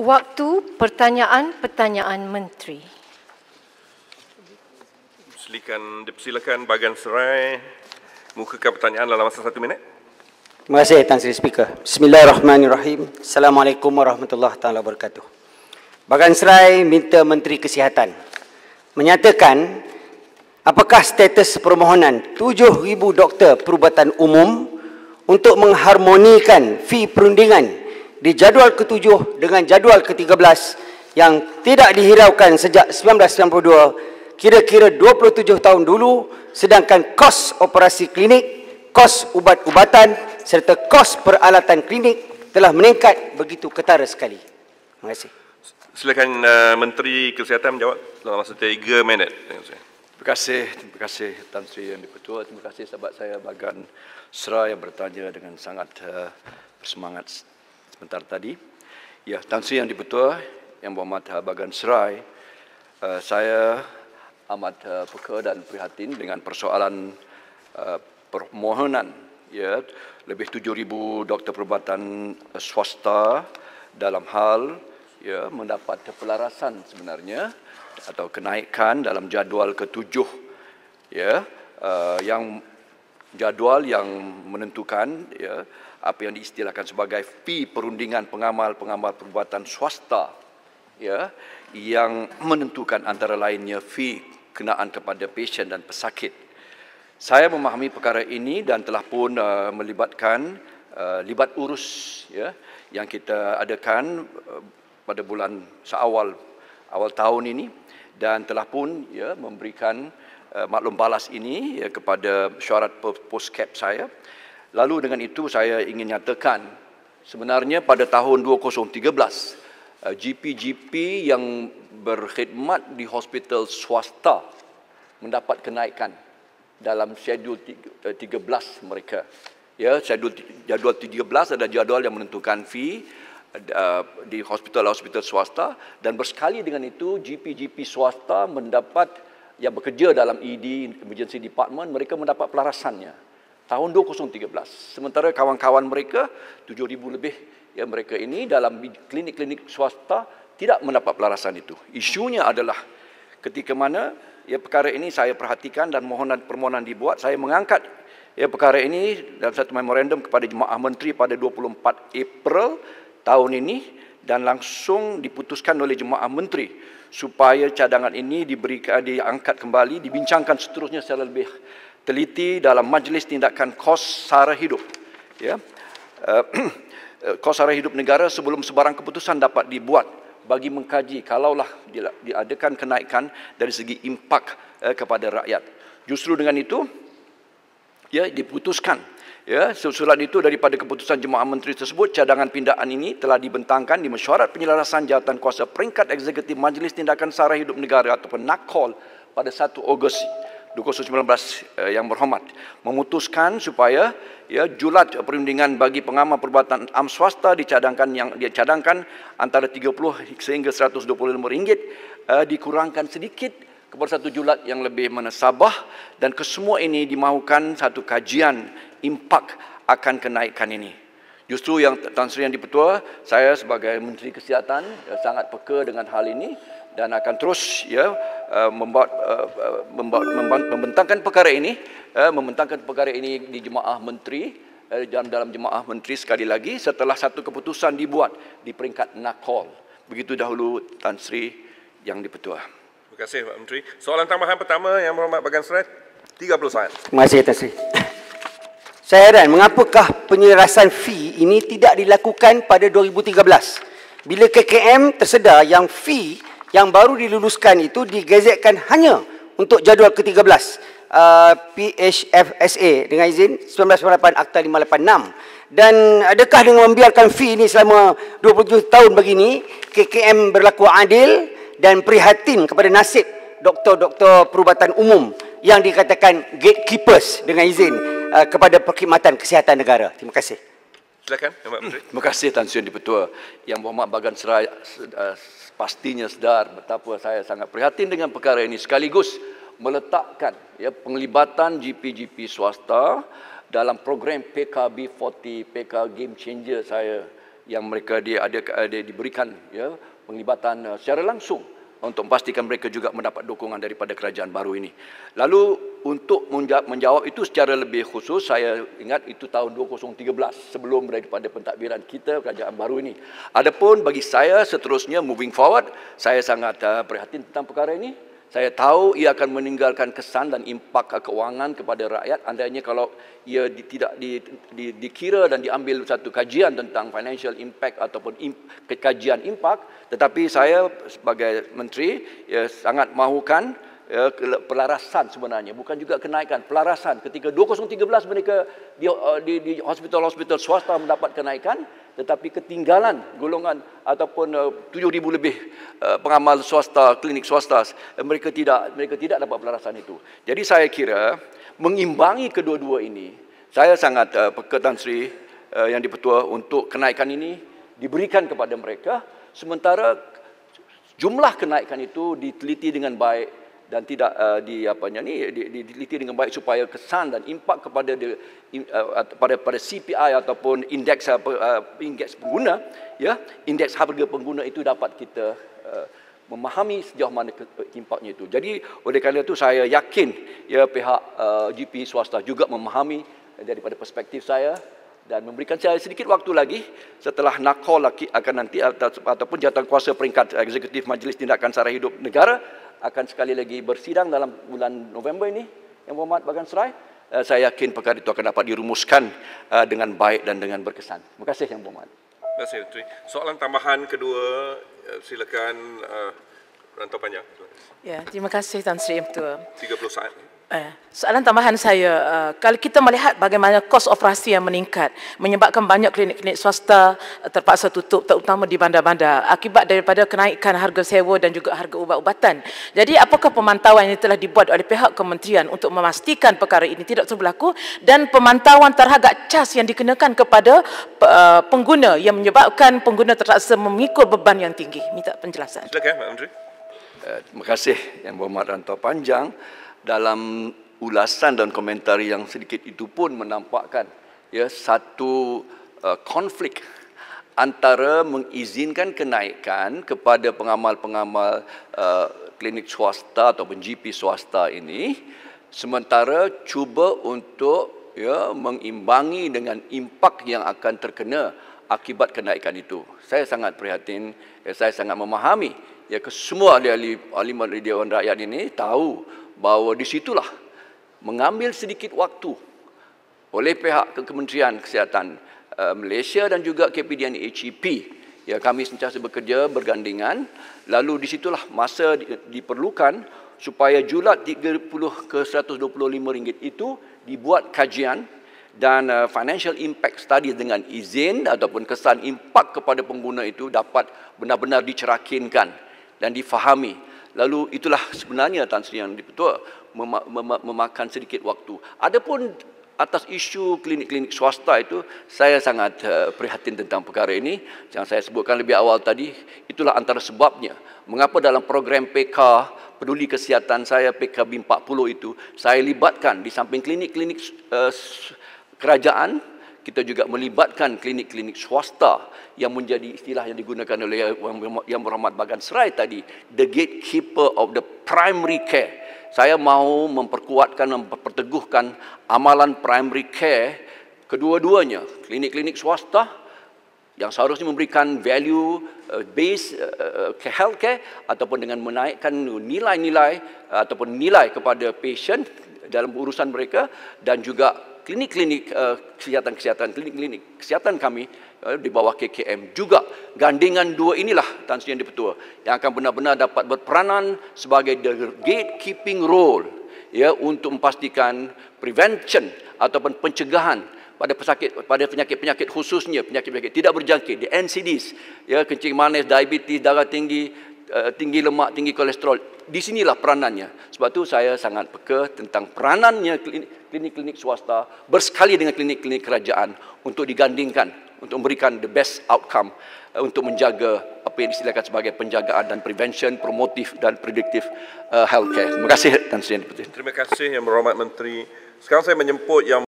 Waktu pertanyaan-pertanyaan menteri. Silakan dipersilakan bahagian serai mukakan pertanyaan dalam masa satu minit. Terima kasih Tan Sri Speaker. Bismillahirrahmanirrahim. Assalamualaikum warahmatullahi taala wabarakatuh. Bagan Serai minta Menteri Kesihatan menyatakan apakah status permohonan 7,000 doktor perubatan umum untuk mengharmonikan fee perundingan di jadual ke-7 dengan jadual ke-13 yang tidak dihiraukan sejak 1992 kira-kira 27 tahun dulu sedangkan kos operasi klinik, kos ubat-ubatan serta kos peralatan klinik telah meningkat begitu ketara sekali. Terima kasih. Silakan uh, Menteri Kesihatan menjawab dalam masa 3 minit. Terima kasih, terima kasih Tan Sri Yang Dipertua. Terima kasih sahabat saya Bagan Sera yang bertanya dengan sangat uh, bersemangat sebentar tadi. Ya, Tan Sri Yang Dipertua, Yang Berhormat Bagan Serai, uh, saya amat uh, peka dan prihatin dengan persoalan uh, permohonan. Ya lebih 7000 doktor perubatan swasta dalam hal ya mendapat pelarasan sebenarnya atau kenaikan dalam jadual ketujuh. Ya uh, yang jadual yang menentukan ya apa yang diistilahkan sebagai fee perundingan pengamal-pengamal perubatan swasta ya yang menentukan antara lainnya fee kenaan kepada pasien dan pesakit. Saya memahami perkara ini dan telah pun uh, melibatkan uh, libat urus ya yang kita adakan uh, pada bulan seawal awal tahun ini dan telah pun ya memberikan uh, maklum balas ini ya kepada syarat postcap saya. Lalu dengan itu saya ingin nyatakan sebenarnya pada tahun 2013 GP-GP uh, yang berkhidmat di hospital swasta mendapat kenaikan dalam schedule 13 uh, mereka. Ya, schedule jadual 13 adalah jadual yang menentukan fee uh, di hospital-hospital swasta dan bersekali dengan itu GP-GP swasta mendapat yang bekerja dalam ED emergency department mereka mendapat pelarasannya tahun 2013 sementara kawan-kawan mereka 7000 lebih yang mereka ini dalam klinik-klinik swasta tidak mendapat pelarasan itu. Isunya adalah ketika mana ya perkara ini saya perhatikan dan mohonan permohonan dibuat saya mengangkat ya perkara ini dalam satu memorandum kepada jemaah menteri pada 24 April tahun ini dan langsung diputuskan oleh jemaah menteri supaya cadangan ini diberikan diangkat kembali dibincangkan seterusnya secara lebih teliti dalam majlis tindakan kos sara hidup ya. Uh, kos sara hidup negara sebelum sebarang keputusan dapat dibuat. Bagi mengkaji kalaulah diadakan kenaikan dari segi impak uh, kepada rakyat. Justru dengan itu ya diputuskan Ya, susulan itu daripada keputusan jemaah menteri tersebut, cadangan pindaan ini telah dibentangkan di mesyuarat penyelarasan jawatan kuasa peringkat eksekutif Majlis Tindakan Sara Hidup Negara ataupun NAKOL pada 1 Ogos 2019 eh, yang berhormat memutuskan supaya ya julat perundingan bagi pengamal perbuatan am swasta dicadangkan yang dia cadangkan antara 30 sehingga 125 ringgit eh, dikurangkan sedikit kepada satu julat yang lebih menasabah dan kesemua ini dimahukan satu kajian impak akan kenaikan ini. Justru yang Tan Sri yang dipertua, saya sebagai Menteri Kesihatan ya, sangat peka dengan hal ini dan akan terus ya uh, membuat, uh, membuat, membentangkan perkara ini, membentangkan perkara ini di jemaah menteri dan dalam jemaah menteri sekali lagi setelah satu keputusan dibuat di peringkat nakol. Begitu dahulu Tan Sri yang dipertua. Terima kasih Pak Menteri. Soalan tambahan pertama yang berhormat Bagan Serat, 30 saat. Terima kasih Tan Sri. Saya heran mengapakah penyelarasan fee ini tidak dilakukan pada 2013 bila KKM tersedar yang fee yang baru diluluskan itu digazetkan hanya untuk jadual ke-13 uh, PHFSA dengan izin 1998 Akta 586 dan adakah dengan membiarkan fee ini selama 27 tahun begini KKM berlaku adil dan prihatin kepada nasib doktor-doktor perubatan umum yang dikatakan gatekeepers dengan izin uh, kepada perkhidmatan kesihatan negara. Terima kasih. Silakan, Pak Menteri. Terima kasih Tan Sri Dipertua. Yang Muhammad Bagan Serai uh, pastinya sedar betapa saya sangat prihatin dengan perkara ini sekaligus meletakkan ya penglibatan GP-GP swasta dalam program PKB40 PK Game Changer saya yang mereka dia ada dia diberikan ya penglibatan uh, secara langsung untuk memastikan mereka juga mendapat dukungan daripada kerajaan baru ini. Lalu untuk menjawab itu secara lebih khusus, saya ingat itu tahun 2013 sebelum daripada pentadbiran kita kerajaan baru ini. Adapun bagi saya seterusnya moving forward, saya sangat uh, prihatin tentang perkara ini saya tahu ia akan meninggalkan kesan dan impak keuangan kepada rakyat. Andainya kalau ia di, tidak di, di, dikira dan diambil satu kajian tentang financial impact ataupun imp, kajian impak tetapi saya sebagai menteri ya, sangat mahukan ya, pelarasan sebenarnya bukan juga kenaikan pelarasan. Ketika 2013 mereka di uh, di, di hospital-hospital swasta mendapat kenaikan tetapi ketinggalan golongan ataupun uh, 7000 lebih uh, pengamal swasta klinik swasta mereka tidak mereka tidak dapat pelarasan itu. Jadi saya kira mengimbangi kedua-dua ini saya sangat uh, Tan Sri uh, yang dipertua untuk kenaikan ini diberikan kepada mereka. Sementara jumlah kenaikan itu diteliti dengan baik dan tidak uh, di apanya ni diteliti dengan baik supaya kesan dan impak kepada di, uh, pada pada CPI ataupun indeks uh, uh, indeks pengguna ya indeks harga pengguna itu dapat kita uh, memahami sejauh mana impaknya itu. Jadi oleh kerana itu saya yakin ya pihak uh, GP swasta juga memahami daripada perspektif saya dan memberikan saya sedikit waktu lagi setelah nakol akan nanti atau, ataupun jawatan kuasa peringkat eksekutif Majlis Tindakan Sara Hidup Negara akan sekali lagi bersidang dalam bulan November ini yang Muhammad Bagan Serai uh, saya yakin perkara itu akan dapat dirumuskan uh, dengan baik dan dengan berkesan. Terima kasih Yang Muhammad. Terima kasih. Soalan tambahan kedua eh, silakan uh, Rantau Panjang. Ya, terima kasih Tan Sri Ketua. 30 saat. Eh, soalan tambahan saya, uh, kalau kita melihat bagaimana kos operasi yang meningkat menyebabkan banyak klinik-klinik swasta uh, terpaksa tutup terutama di bandar-bandar akibat daripada kenaikan harga sewa dan juga harga ubat-ubatan. Jadi apakah pemantauan yang telah dibuat oleh pihak kementerian untuk memastikan perkara ini tidak berlaku dan pemantauan terhadap cas yang dikenakan kepada uh, pengguna yang menyebabkan pengguna terpaksa memikul beban yang tinggi? Minta penjelasan. Silakan Pak Menteri. Uh, terima kasih Yang Berhormat Rantau Panjang dalam ulasan dan komentar yang sedikit itu pun menampakkan ya satu uh, konflik antara mengizinkan kenaikan kepada pengamal-pengamal uh, klinik swasta atau GP swasta ini sementara cuba untuk ya mengimbangi dengan impak yang akan terkena akibat kenaikan itu. Saya sangat prihatin, ya, saya sangat memahami ya semua ahli-ahli ahli Dewan Rakyat ini tahu bahawa di situlah mengambil sedikit waktu oleh pihak Kementerian Kesihatan uh, Malaysia dan juga KPDN HEP ya kami sentiasa bekerja bergandingan lalu di situlah masa diperlukan supaya julat 30 ke 125 ringgit itu dibuat kajian dan uh, financial impact study dengan izin ataupun kesan impak kepada pengguna itu dapat benar-benar dicerakinkan dan difahami. Lalu itulah sebenarnya Tan Sri yang dipetua mem- mem- memakan sedikit waktu. Adapun atas isu klinik-klinik swasta itu saya sangat uh, prihatin tentang perkara ini. Yang saya sebutkan lebih awal tadi itulah antara sebabnya. Mengapa dalam program PK peduli kesihatan saya PKB 40 itu saya libatkan di samping klinik-klinik uh, kerajaan kita juga melibatkan klinik-klinik swasta yang menjadi istilah yang digunakan oleh Yang Berhormat Bagan Serai tadi, the gatekeeper of the primary care. Saya mahu memperkuatkan dan memperteguhkan amalan primary care kedua-duanya, klinik-klinik swasta yang seharusnya memberikan value uh, base uh, uh, health care ataupun dengan menaikkan nilai-nilai uh, ataupun nilai kepada patient dalam urusan mereka dan juga klinik-klinik uh, kesihatan-kesihatan, klinik-klinik kesihatan kami uh, di bawah KKM juga. Gandingan dua inilah Tan Sri Yang Dipertua yang akan benar-benar dapat berperanan sebagai the gatekeeping role ya untuk memastikan prevention ataupun pencegahan pada pesakit pada penyakit-penyakit khususnya penyakit-penyakit tidak berjangkit di NCDs ya kencing manis diabetes darah tinggi uh, tinggi lemak tinggi kolesterol di sinilah peranannya sebab tu saya sangat peka tentang peranannya klinik klinik-klinik swasta bersekali dengan klinik-klinik kerajaan untuk digandingkan untuk memberikan the best outcome uh, untuk menjaga apa yang disilakan sebagai penjagaan dan prevention, promotif dan prediktif uh, healthcare. Terima kasih Tan Sri Terima kasih Yang Berhormat Menteri. Sekarang saya menjemput Yang